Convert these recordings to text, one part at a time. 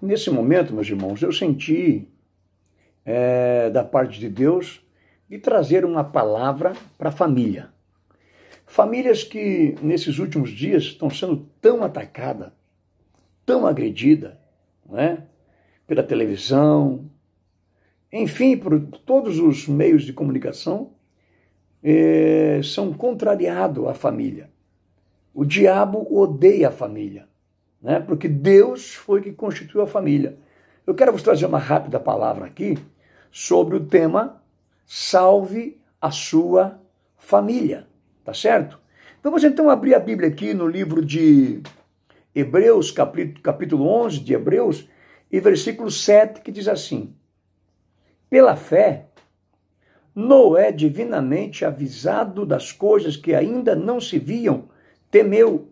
Nesse momento, meus irmãos, eu senti é, da parte de Deus de trazer uma palavra para a família. Famílias que nesses últimos dias estão sendo tão atacadas, tão agredidas, né? pela televisão, enfim, por todos os meios de comunicação, é, são contrariados à família. O diabo odeia a família, né? porque Deus foi que constituiu a família. Eu quero vos trazer uma rápida palavra aqui sobre o tema Salve a sua família, tá certo? Vamos então abrir a Bíblia aqui no livro de Hebreus, capítulo, capítulo 11 de Hebreus, e versículo 7, que diz assim: Pela fé, Noé, divinamente avisado das coisas que ainda não se viam, temeu,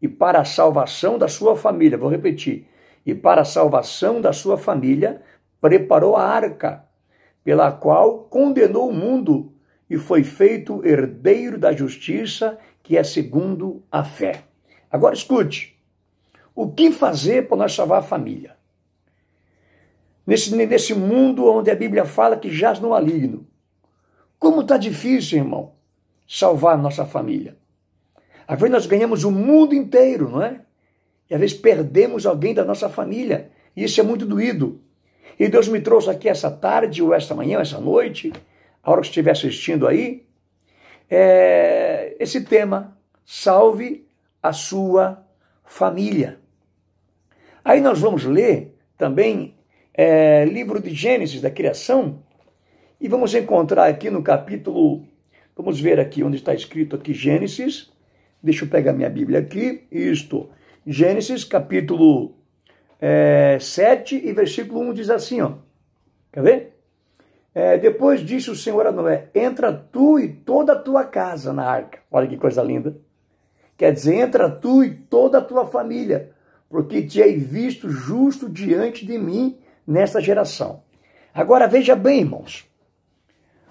e para a salvação da sua família, vou repetir, e para a salvação da sua família, preparou a arca, pela qual condenou o mundo e foi feito herdeiro da justiça, que é segundo a fé. Agora escute, o que fazer para nós salvar a família? nesse, nesse mundo onde a Bíblia fala que jaz no maligno. Como está difícil, irmão, salvar a nossa família. Às vezes nós ganhamos o mundo inteiro, não é? E às vezes perdemos alguém da nossa família. E isso é muito doído. E Deus me trouxe aqui essa tarde, ou essa manhã, essa noite, a hora que estiver assistindo aí, é esse tema: salve a sua família. Aí nós vamos ler também é, livro de Gênesis, da criação, e vamos encontrar aqui no capítulo, vamos ver aqui onde está escrito aqui Gênesis, deixa eu pegar minha Bíblia aqui, isto, Gênesis capítulo é, 7 e versículo 1 diz assim, ó, quer ver? É, depois disse o Senhor a Noé, entra tu e toda a tua casa na arca, olha que coisa linda, quer dizer, entra tu e toda a tua família, porque te hei visto justo diante de mim nesta geração. Agora veja bem, irmãos.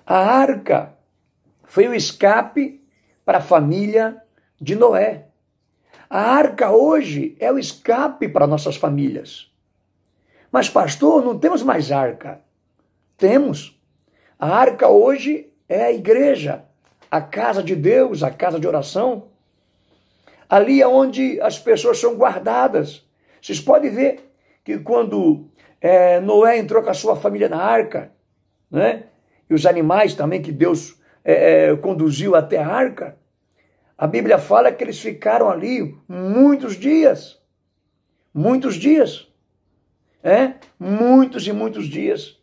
A arca foi o escape para a família de Noé. A arca hoje é o escape para nossas famílias. Mas, pastor, não temos mais arca. Temos. A arca hoje é a igreja, a casa de Deus, a casa de oração. Ali é onde as pessoas são guardadas. Vocês podem ver que quando é, Noé entrou com a sua família na arca, né? E os animais também que Deus é, é, conduziu até a arca. A Bíblia fala que eles ficaram ali muitos dias. Muitos dias. É? Muitos e muitos dias.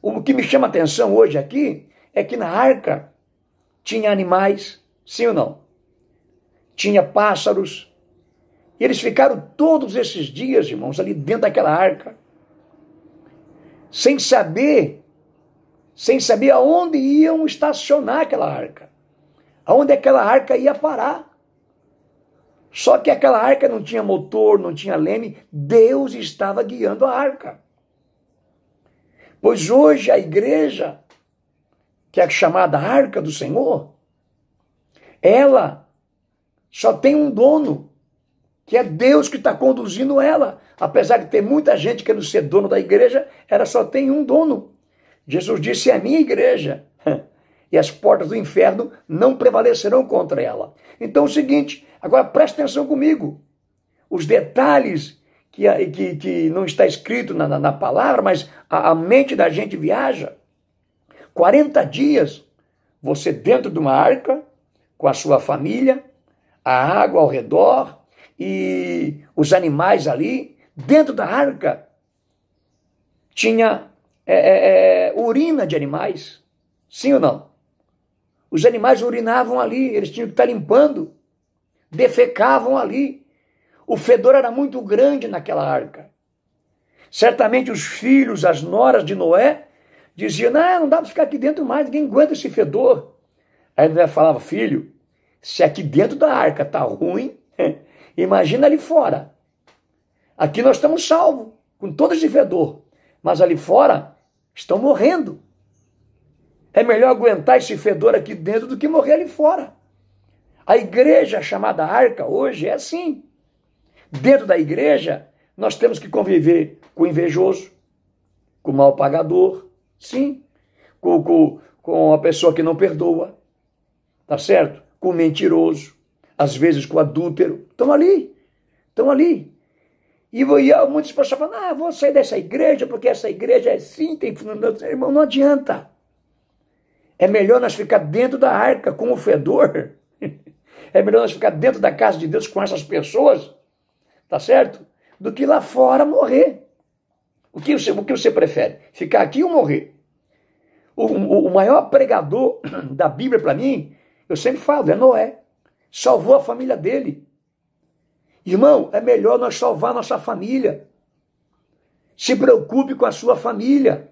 O que me chama atenção hoje aqui é que na arca tinha animais, sim ou não? Tinha pássaros. E eles ficaram todos esses dias, irmãos, ali dentro daquela arca sem saber, sem saber aonde iam estacionar aquela arca, aonde aquela arca ia parar. Só que aquela arca não tinha motor, não tinha leme, Deus estava guiando a arca. Pois hoje a igreja, que é chamada Arca do Senhor, ela só tem um dono, que é Deus que está conduzindo ela. Apesar de ter muita gente querendo ser dono da igreja, ela só tem um dono. Jesus disse: é a minha igreja. E as portas do inferno não prevalecerão contra ela. Então é o seguinte, agora preste atenção comigo. Os detalhes que, que, que não está escrito na, na, na palavra, mas a, a mente da gente viaja. 40 dias você dentro de uma arca, com a sua família, a água ao redor e os animais ali, Dentro da arca tinha é, é, é, urina de animais. Sim ou não? Os animais urinavam ali, eles tinham que estar limpando, defecavam ali. O fedor era muito grande naquela arca. Certamente os filhos, as noras de Noé, diziam: Não, não dá para ficar aqui dentro mais, ninguém aguenta esse fedor. Aí Noé falava: Filho, se aqui dentro da arca está ruim, imagina ali fora. Aqui nós estamos salvos, com todo esse fedor. Mas ali fora estão morrendo. É melhor aguentar esse fedor aqui dentro do que morrer ali fora. A igreja chamada arca hoje é assim. Dentro da igreja nós temos que conviver com o invejoso, com o mal pagador, sim, com, com, com a pessoa que não perdoa, tá certo? Com o mentiroso, às vezes com o adúltero, estão ali, estão ali. E, e muitas pessoas falam, ah, vou sair dessa igreja porque essa igreja é assim, tem Irmão, não adianta. É melhor nós ficar dentro da arca com o fedor. É melhor nós ficar dentro da casa de Deus com essas pessoas, tá certo? Do que lá fora morrer. O que você, o que você prefere? Ficar aqui ou morrer? O, o, o maior pregador da Bíblia para mim, eu sempre falo, é Noé. Salvou a família dele. Irmão, é melhor nós salvar nossa família. Se preocupe com a sua família.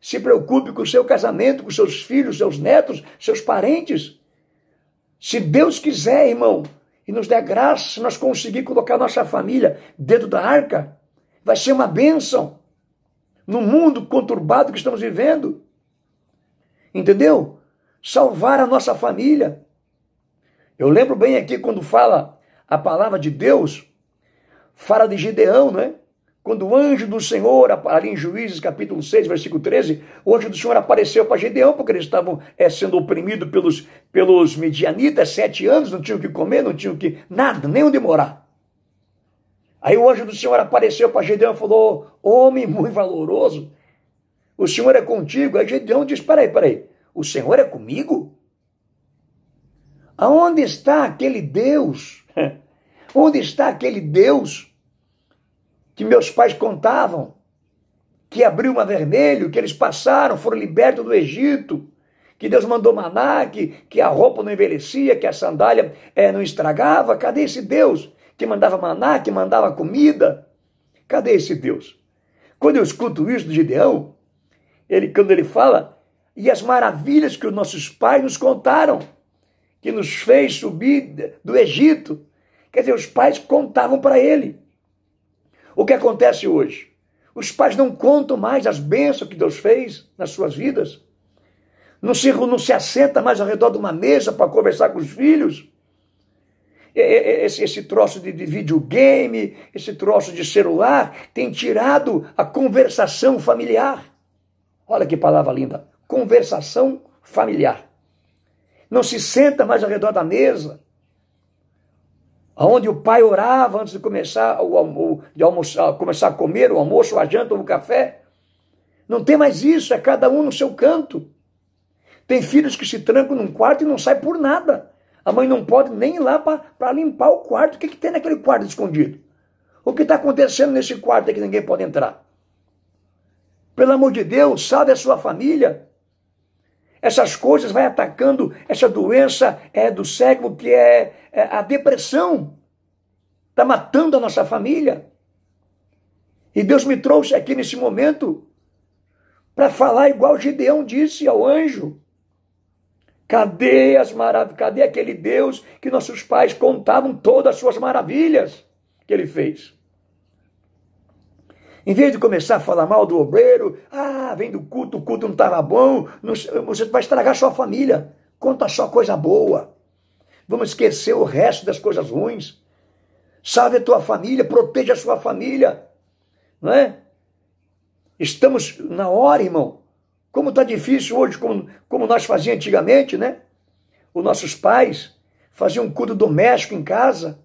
Se preocupe com o seu casamento, com seus filhos, seus netos, seus parentes. Se Deus quiser, irmão, e nos der graça, se nós conseguir colocar nossa família dentro da arca, vai ser uma bênção no mundo conturbado que estamos vivendo. Entendeu? Salvar a nossa família. Eu lembro bem aqui quando fala a palavra de Deus, fala de Gideão, né? Quando o anjo do Senhor, ali em Juízes capítulo 6, versículo 13, o anjo do Senhor apareceu para Gedeão, porque eles estavam é, sendo oprimidos pelos, pelos medianitas, sete anos, não tinham o que comer, não tinham que. nada, nem onde morar. Aí o anjo do Senhor apareceu para Gedeão e falou: Homem muito valoroso, o Senhor é contigo. Aí Gedeão disse: Peraí, peraí, o Senhor é comigo? Aonde está aquele Deus? Onde está aquele Deus que meus pais contavam, que abriu o mar vermelho, que eles passaram, foram libertos do Egito, que Deus mandou maná, que, que a roupa não envelhecia, que a sandália é, não estragava. Cadê esse Deus que mandava maná, que mandava comida? Cadê esse Deus? Quando eu escuto isso do Gideão, ele, quando ele fala, e as maravilhas que os nossos pais nos contaram, que nos fez subir do Egito. Quer dizer, os pais contavam para ele. O que acontece hoje? Os pais não contam mais as bênçãos que Deus fez nas suas vidas. Não se, não se assenta mais ao redor de uma mesa para conversar com os filhos. Esse, esse troço de, de videogame, esse troço de celular, tem tirado a conversação familiar. Olha que palavra linda. Conversação familiar. Não se senta mais ao redor da mesa onde o pai orava antes de começar, o, de almoçar, começar a comer o almoço, a janta ou o café. Não tem mais isso, é cada um no seu canto. Tem filhos que se trancam num quarto e não saem por nada. A mãe não pode nem ir lá para limpar o quarto. O que, que tem naquele quarto escondido? O que está acontecendo nesse quarto é que ninguém pode entrar? Pelo amor de Deus, salve a sua família. Essas coisas vai atacando essa doença é, do século que é, é a depressão. Está matando a nossa família. E Deus me trouxe aqui nesse momento para falar igual Gideão disse ao anjo. Cadê as maravilhas? Cadê aquele Deus que nossos pais contavam todas as suas maravilhas que ele fez? Em vez de começar a falar mal do obreiro, ah, vem do culto, o culto não estava bom, não, você vai estragar sua família. Conta só coisa boa. Vamos esquecer o resto das coisas ruins. Salve a tua família, proteja a sua família. Não é? Estamos na hora, irmão. Como está difícil hoje, como, como nós fazíamos antigamente, né? Os nossos pais faziam um culto doméstico em casa.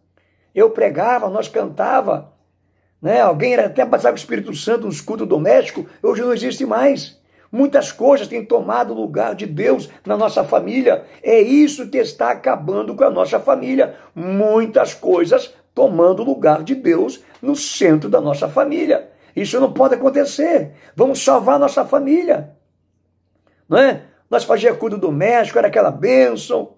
Eu pregava, nós cantava, né? Alguém era até batizado com o Espírito Santo nos cultos domésticos, hoje não existe mais. Muitas coisas têm tomado o lugar de Deus na nossa família. É isso que está acabando com a nossa família. Muitas coisas tomando o lugar de Deus no centro da nossa família. Isso não pode acontecer. Vamos salvar nossa família. Não é? Nós fazíamos culto doméstico, era aquela bênção,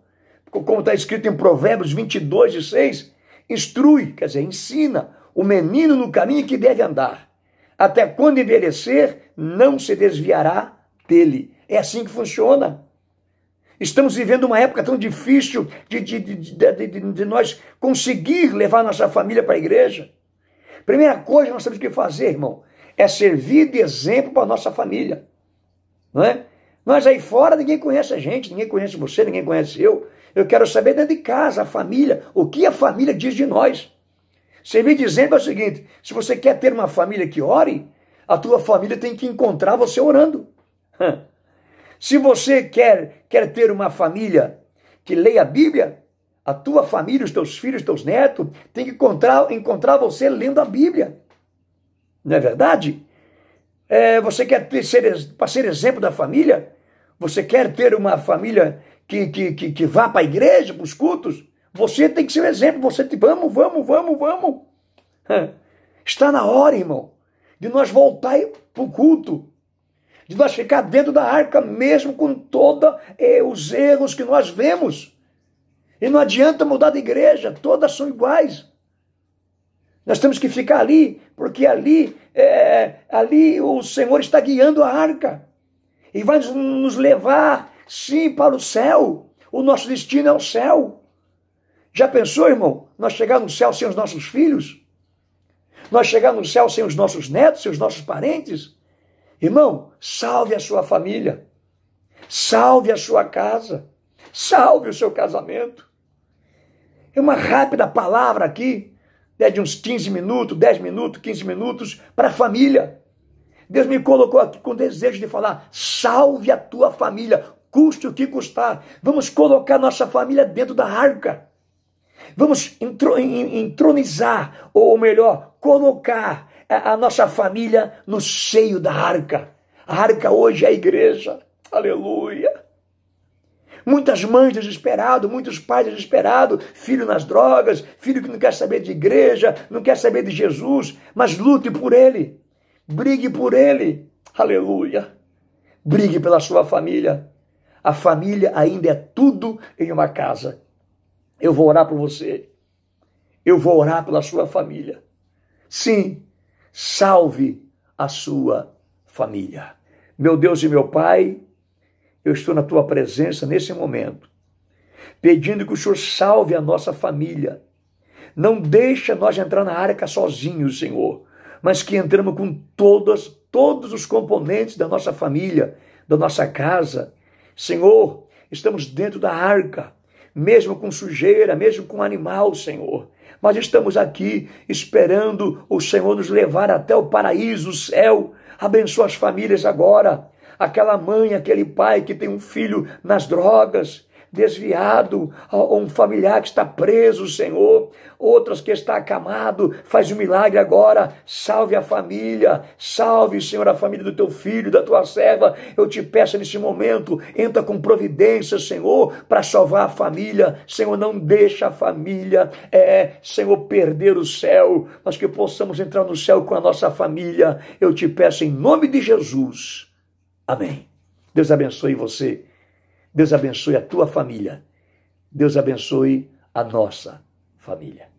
como está escrito em Provérbios 22 e 6. Instrui, quer dizer, ensina o menino no caminho que deve andar. Até quando envelhecer, não se desviará dele. É assim que funciona. Estamos vivendo uma época tão difícil de, de, de, de, nós conseguir levar nossa família para a igreja. Primeira coisa que nós temos que fazer, irmão, é servir de exemplo para a nossa família. Não é? Nós aí fora, ninguém conhece a gente, ninguém conhece você, ninguém conhece eu. Eu quero saber dentro de casa, a família, o que a família diz de nós. Servir de exemplo é o seguinte: se você quer ter uma família que ore, a tua família tem que encontrar você orando. Se você quer, quer ter uma família que leia a Bíblia, a tua família, os teus filhos, os teus netos, tem que encontrar, encontrar você lendo a Bíblia. Não é verdade? É, você quer ter, ser, para ser exemplo da família? Você quer ter uma família que, que, que, que vá para a igreja, para os cultos? Você tem que ser o exemplo. Você tem, vamos, vamos, vamos, vamos. Está na hora, irmão, de nós voltar para o culto, de nós ficar dentro da arca, mesmo com todos eh, os erros que nós vemos. E não adianta mudar de igreja, todas são iguais. Nós temos que ficar ali, porque ali, é, ali o Senhor está guiando a arca e vai nos levar, sim, para o céu. O nosso destino é o céu. Já pensou, irmão, nós chegar no céu sem os nossos filhos? Nós chegar no céu sem os nossos netos, sem os nossos parentes? Irmão, salve a sua família, salve a sua casa, salve o seu casamento. É uma rápida palavra aqui, né, de uns 15 minutos, 10 minutos, 15 minutos, para a família. Deus me colocou aqui com desejo de falar: salve a tua família, custe o que custar. Vamos colocar nossa família dentro da arca. Vamos entronizar, ou melhor, colocar a nossa família no seio da arca. A arca hoje é a igreja. Aleluia. Muitas mães desesperadas, muitos pais desesperados, filho nas drogas, filho que não quer saber de igreja, não quer saber de Jesus, mas lute por ele. Brigue por ele. Aleluia. Brigue pela sua família. A família ainda é tudo em uma casa. Eu vou orar por você. Eu vou orar pela sua família. Sim, salve a sua família. Meu Deus e meu Pai, eu estou na tua presença nesse momento, pedindo que o Senhor salve a nossa família. Não deixa nós entrar na arca sozinhos, Senhor, mas que entramos com todos, todos os componentes da nossa família, da nossa casa. Senhor, estamos dentro da arca mesmo com sujeira, mesmo com animal, Senhor. Mas estamos aqui esperando o Senhor nos levar até o paraíso, o céu. Abençoa as famílias agora. Aquela mãe, aquele pai que tem um filho nas drogas, desviado, um familiar que está preso, Senhor, outras que está acamado, faz um milagre agora, salve a família, salve, Senhor, a família do teu filho, da tua serva, eu te peço nesse momento, entra com providência, Senhor, para salvar a família, Senhor, não deixa a família, é, Senhor, perder o céu, mas que possamos entrar no céu com a nossa família, eu te peço em nome de Jesus, amém. Deus abençoe você Deus abençoe a tua família. Deus abençoe a nossa família.